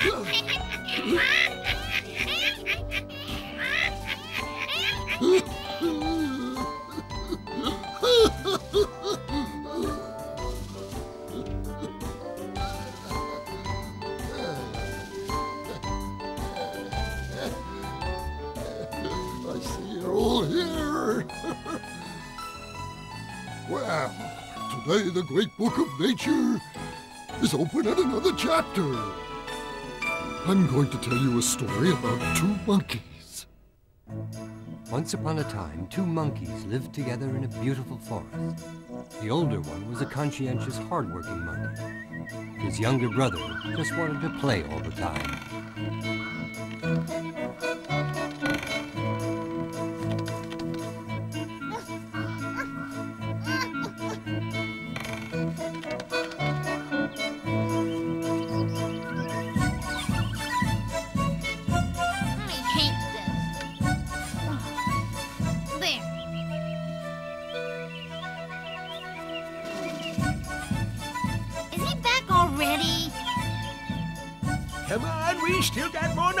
well, today the great book of nature is open at another chapter. I'm going to tell you a story about two monkeys. Once upon a time, two monkeys lived together in a beautiful forest. The older one was a conscientious, hardworking monkey. His younger brother just wanted to play all the time.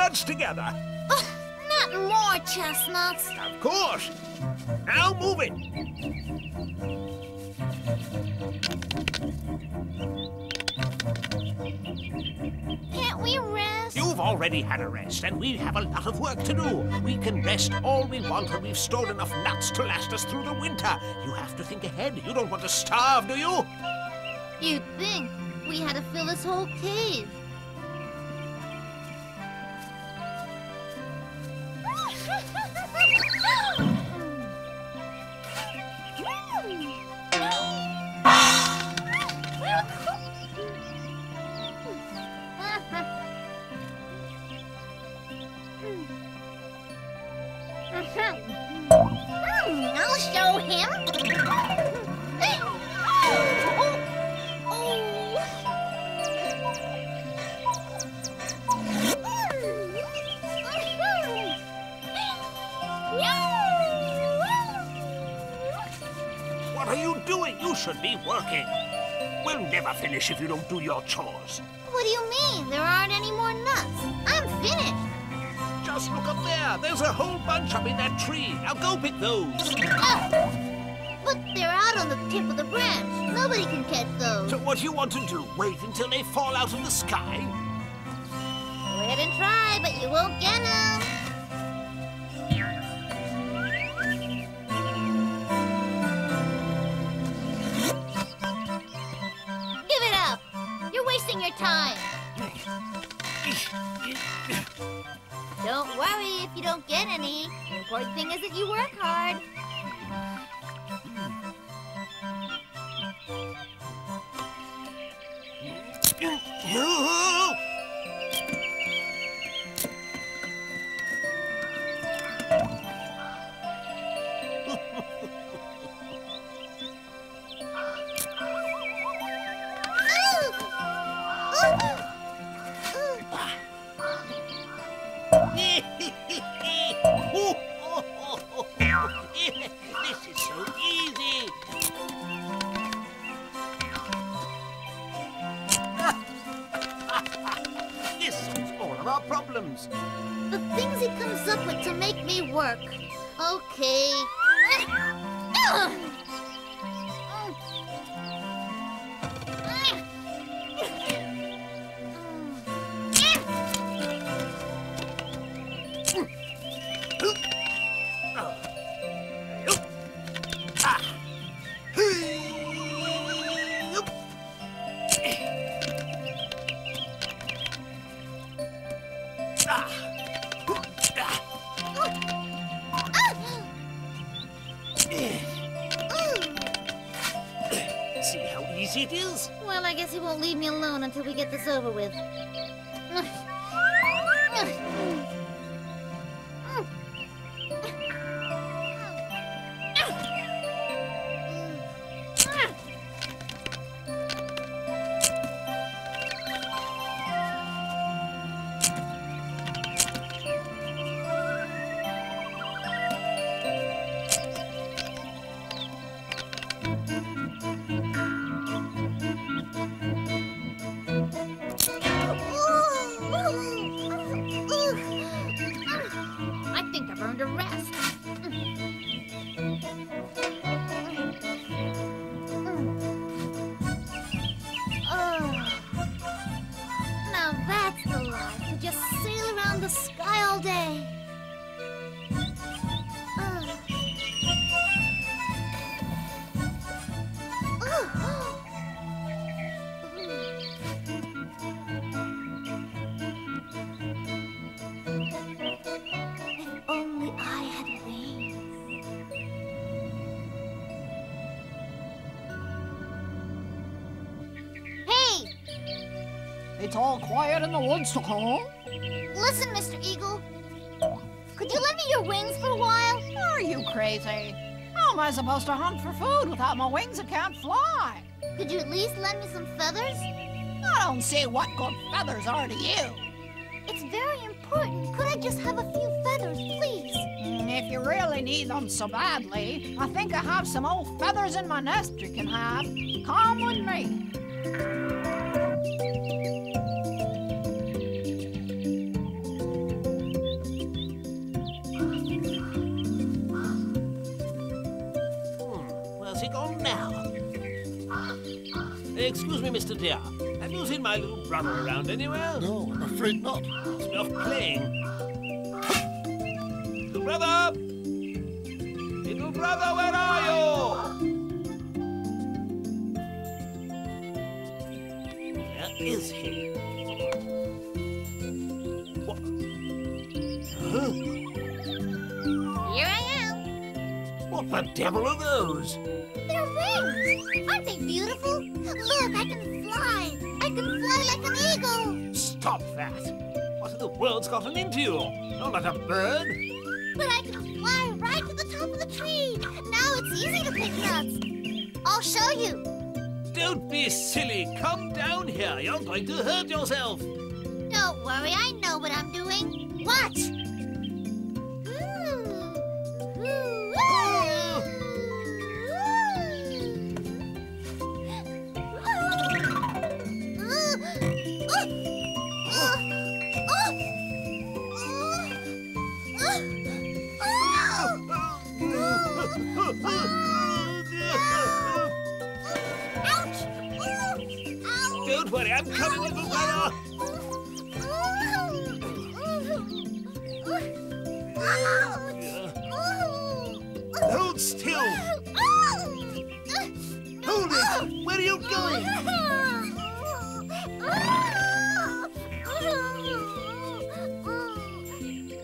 Got more nuts together. Ugh, not more chestnuts. Of course. Now move it. Can't we rest? You've already had a rest, and we have a lot of work to do. We can rest all we want when we've stored enough nuts to last us through the winter. You have to think ahead. You don't want to starve, do you? You'd think we had to fill this whole cave. You doing? You should be working. We'll never finish if you don't do your chores. What do you mean? There aren't any more nuts. I'm finished. Just look up there. There's a whole bunch up in that tree. Now go pick those. But they're out on the tip of the branch. Nobody can catch those. So what do you want to do? Wait until they fall out of the sky? Go ahead and try, but you won't get them. Important thing is that you work hard. Over with. It's all quiet in the woods, Stockholm. listen, Mr. Eagle. Could you lend me your wings for a while? Are you crazy? How am I supposed to hunt for food without my wings that can't fly? Could you at least lend me some feathers? I don't see what good feathers are to you. It's very important. Could I just have a few feathers, please? Mm, If you really need them so badly, I think I have some old feathers in my nest you can have. Come with me. Excuse me, Mr. Deer. Have you seen my little brother around anywhere? No, I'm afraid not. Must be off playing. Little brother! Little brother, where are you? Where is he? What? Huh? Here I am. What the devil are those? They're wings. Aren't they beautiful? I can fly. I can fly like an eagle. Stop that! What in the world's gotten into you? You're not a bird. But I can fly right to the top of the tree. Now it's easy to pick nuts. I'll show you. Don't be silly. Come down here. You're going to hurt yourself. Don't worry, I know what I'm doing. Watch. Don't worry, I'm coming, little brother. Hold still. Hold it. Where are you going?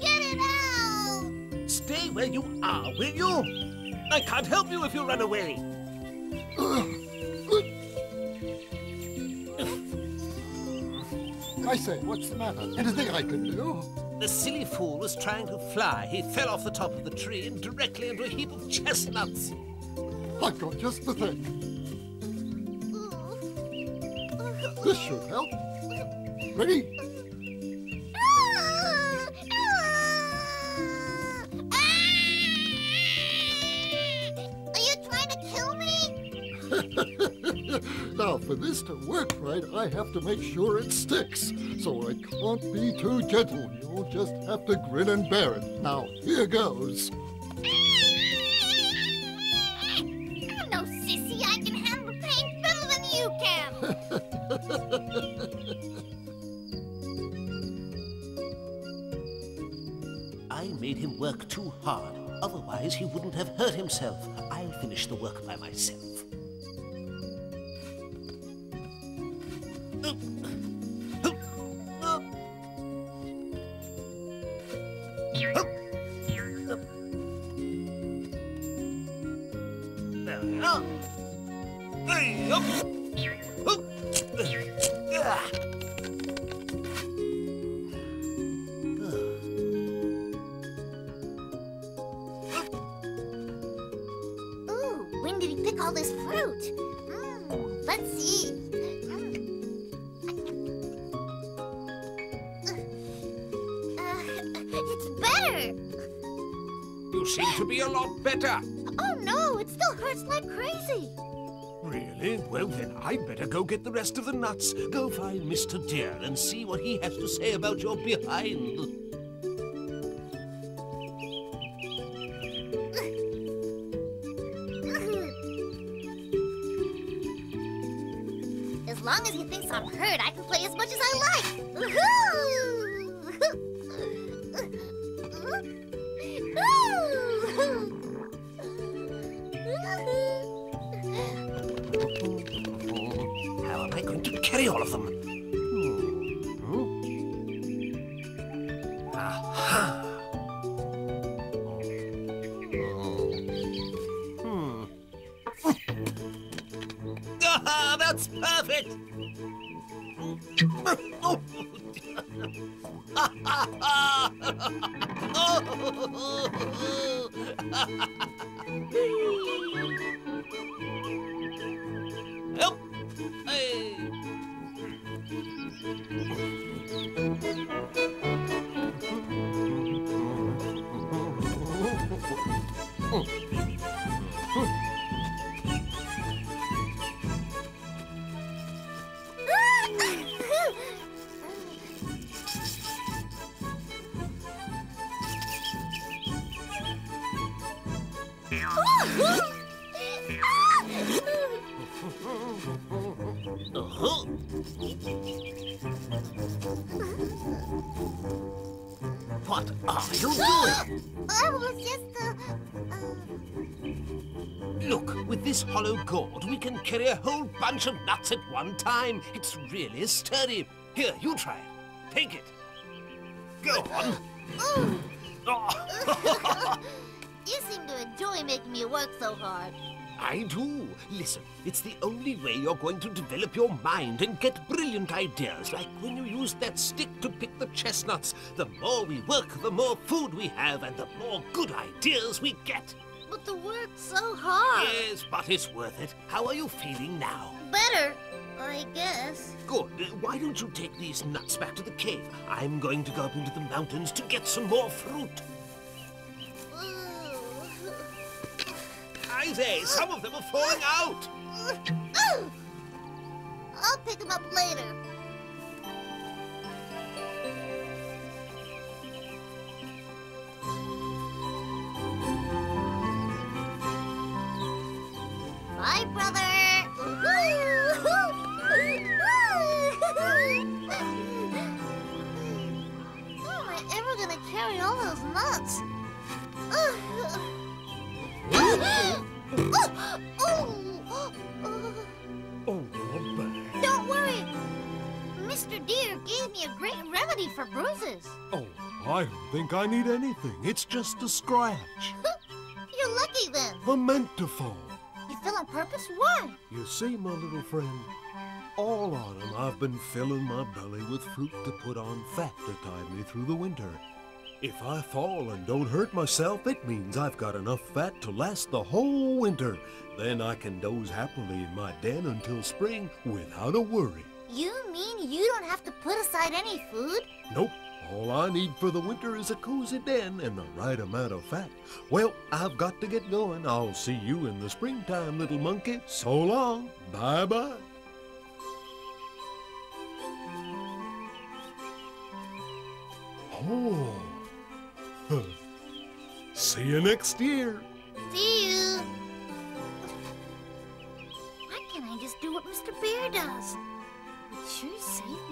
Get it out! Stay where you are, will you? I can't help you if you run away. I say, what's the matter? Anything I can do? The silly fool was trying to fly. He fell off the top of the tree and directly into a heap of chestnuts. I've got just the thing. This should help. Ready? now, for this to work right, I have to make sure it sticks. So I can't be too gentle. You'll just have to grin and bear it. Now, here goes. I'm no sissy. I can handle pain better than you can. I made him work too hard. Otherwise, he wouldn't have hurt himself. I'll finish the work by myself. Be a lot better. Oh no, it still hurts like crazy. Really? Well, then I'd better go get the rest of the nuts. Go find Mr. Deer and see what he has to say about your behind. As long as he thinks I'm hurt, I can play as much as I like. Help! You doing? I was just, uh, uh, Look, with this hollow gourd, we can carry a whole bunch of nuts at one time. It's really sturdy. Here, you try it. Take it. Go on. Oh, you seem to enjoy making me work so hard. I do. Listen, it's the only way you're going to develop your mind and get brilliant ideas, like when you use that stick to pick the chestnuts. The more we work, the more food we have, and the more good ideas we get. But the work's so hard. Yes, but it's worth it. How are you feeling now? Better, I guess. Good. Uh, Why don't you take these nuts back to the cave? I'm going to go up into the mountains to get some more fruit. Say, some of them are falling out. I'll pick them up later. Think I need anything. It's just a scratch. You're lucky then. I meant to fall. You fell on purpose? Why? You see, my little friend, all autumn I've been filling my belly with fruit to put on fat to tide me through the winter. If I fall and don't hurt myself, it means I've got enough fat to last the whole winter. Then I can doze happily in my den until spring without a worry. You mean you don't have to put aside any food? Nope. All I need for the winter is a cozy den and the right amount of fat. Well, I've got to get going. I'll see you in the springtime, little monkey. So long. Bye-bye. Oh. See you next year. See you. Why can't I just do what Mr. Bear does? It sure saved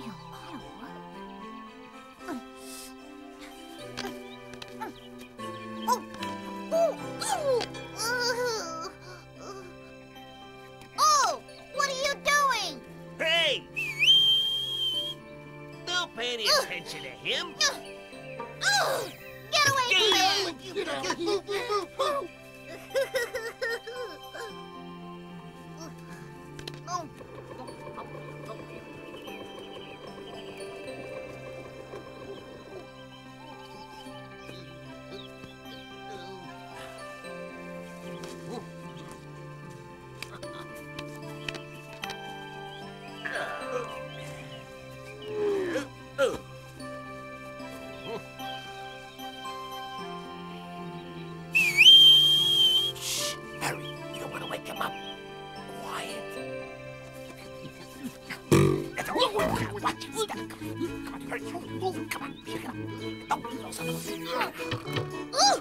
Ooh,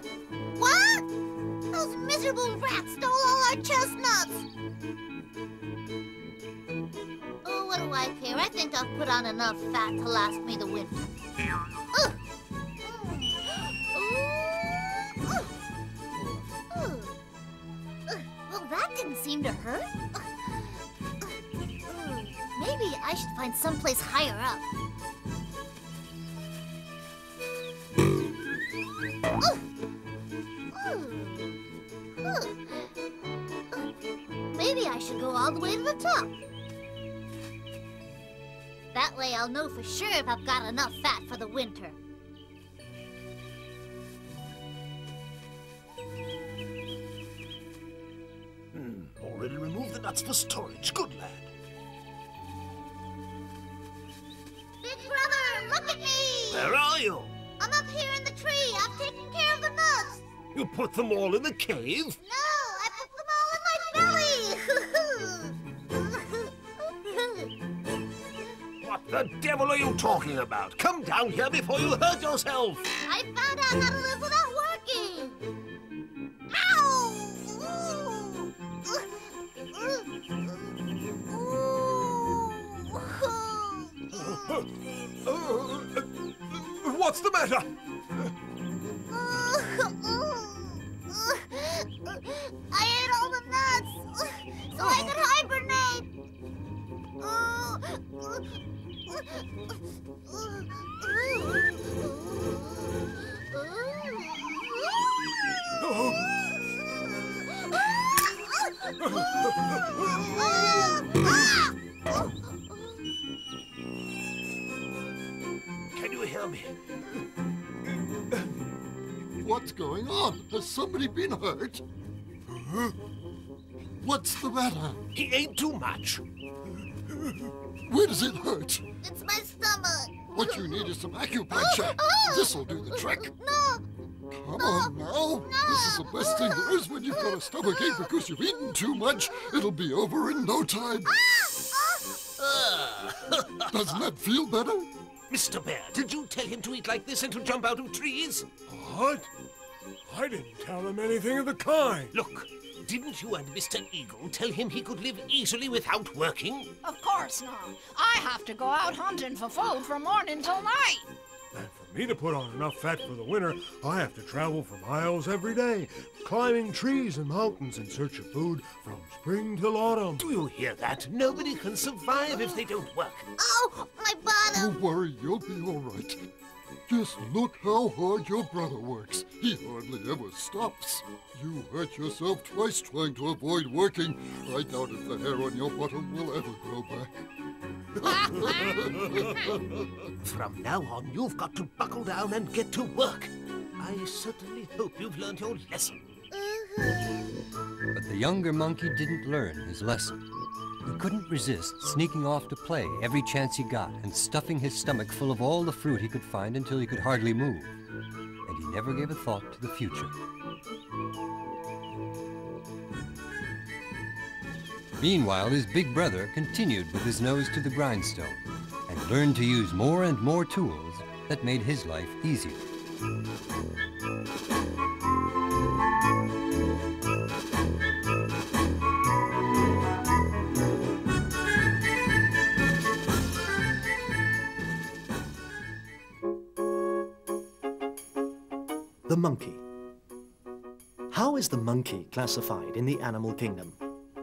what? Those miserable rats stole all our chestnuts. Oh, what do I care? I think I've put on enough fat to last me the winter. Well, that didn't seem to hurt. Maybe I should find someplace higher up. Maybe I should go all the way to the top. That way I'll know for sure if I've got enough fat for the winter. Hmm, already removed the nuts for storage. Good lad. Put them all in the cave? No, I put them all in my belly. What the devil are you talking about? Come down here before you hurt yourself. I found out how to live without Can me? What's going on? Has somebody been hurt? What's the matter? He ate too much. Where does it hurt? It's my stomach. What you need is some acupuncture. Oh, oh. This'll do the trick. No, Come on now. This is the best thing there is when you've got a stomach ache because you've eaten too much. It'll be over in no time. Ah, ah. Doesn't that feel better? Mr. Bear, did you tell him to eat like this and to jump out of trees? What? I didn't tell him anything of the kind. Look, didn't you and Mr. Eagle tell him he could live easily without working? Of course not. I have to go out hunting for food from morning till night. And for me to put on enough fat for the winter, I have to travel for miles every day, climbing trees and mountains in search of food from spring till autumn. Do you hear that? Nobody can survive if they don't work. oh, my bottom. Don't worry, you'll be all right. Just look how hard your brother works. He hardly ever stops. You hurt yourself twice trying to avoid working. I doubt if the hair on your bottom will ever grow back. From now on, you've got to buckle down and get to work. I certainly hope you've learned your lesson. Uh-huh. But the younger monkey didn't learn his lesson. He couldn't resist sneaking off to play every chance he got and stuffing his stomach full of all the fruit he could find until he could hardly move. And he never gave a thought to the future. Meanwhile, his big brother continued with his nose to the grindstone and learned to use more and more tools that made his life easier. Monkey classified in the animal kingdom?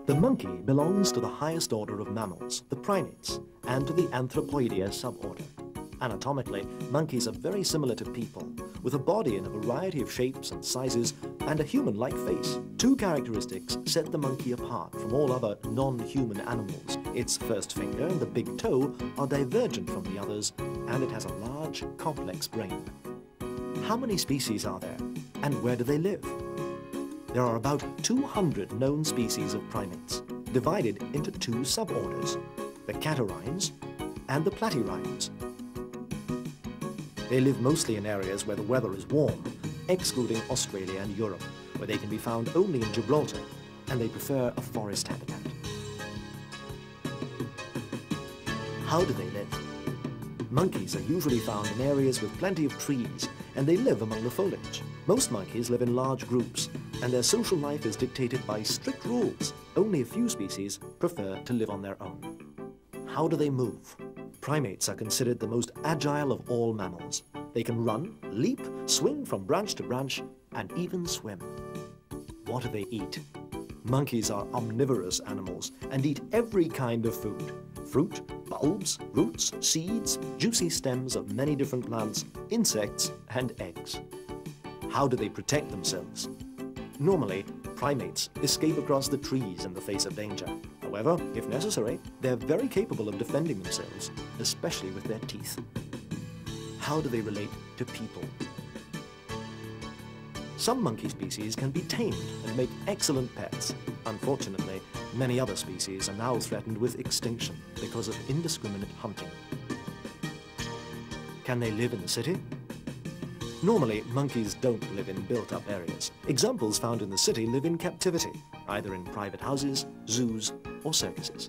The monkey belongs to the highest order of mammals, the primates, and to the Anthropoidea suborder. Anatomically, monkeys are very similar to people, with a body in a variety of shapes and sizes and a human-like face. Two characteristics set the monkey apart from all other non-human animals. Its first finger and the big toe are divergent from the others, and it has a large, complex brain. How many species are there, and where do they live? There are about 200 known species of primates, divided into two suborders, the catarrhines and the platyrrhines. They live mostly in areas where the weather is warm, excluding Australia and Europe, where they can be found only in Gibraltar, and they prefer a forest habitat. How do they live? Monkeys are usually found in areas with plenty of trees, and they live among the foliage. Most monkeys live in large groups, and their social life is dictated by strict rules. Only a few species prefer to live on their own. How do they move? Primates are considered the most agile of all mammals. They can run, leap, swing from branch to branch, and even swim. What do they eat? Monkeys are omnivorous animals and eat every kind of food. Fruit, bulbs, roots, seeds, juicy stems of many different plants, insects, and eggs. How do they protect themselves? Normally, primates escape across the trees in the face of danger. However, if necessary, they're very capable of defending themselves, especially with their teeth. How do they relate to people? Some monkey species can be tamed and make excellent pets. Unfortunately, many other species are now threatened with extinction because of indiscriminate hunting. Can they live in the city? Normally, monkeys don't live in built-up areas. Examples found in the city live in captivity, either in private houses, zoos, or circuses.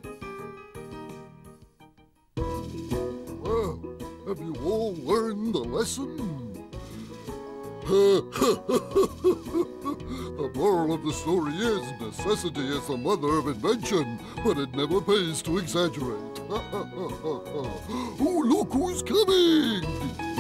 Necessity is the mother of invention, but it never pays to exaggerate. oh, look who's coming!